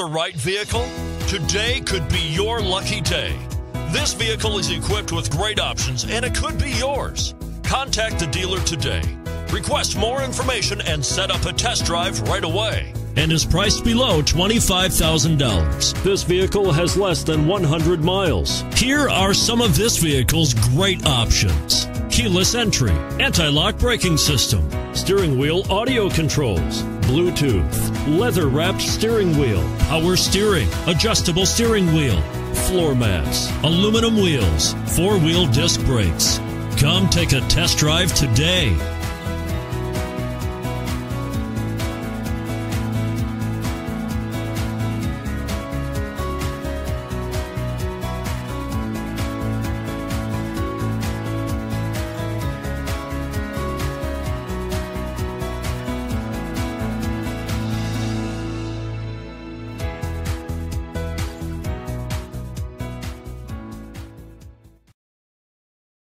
the right vehicle? Today could be your lucky day. This vehicle is equipped with great options and it could be yours. Contact the dealer today. Request more information and set up a test drive right away. And is priced below $25,000. This vehicle has less than 100 miles. Here are some of this vehicle's great options keyless entry, anti lock braking system, steering wheel audio controls, Bluetooth, leather wrapped steering wheel, power steering, adjustable steering wheel, floor mats, aluminum wheels, four wheel disc brakes. Come take a test drive today.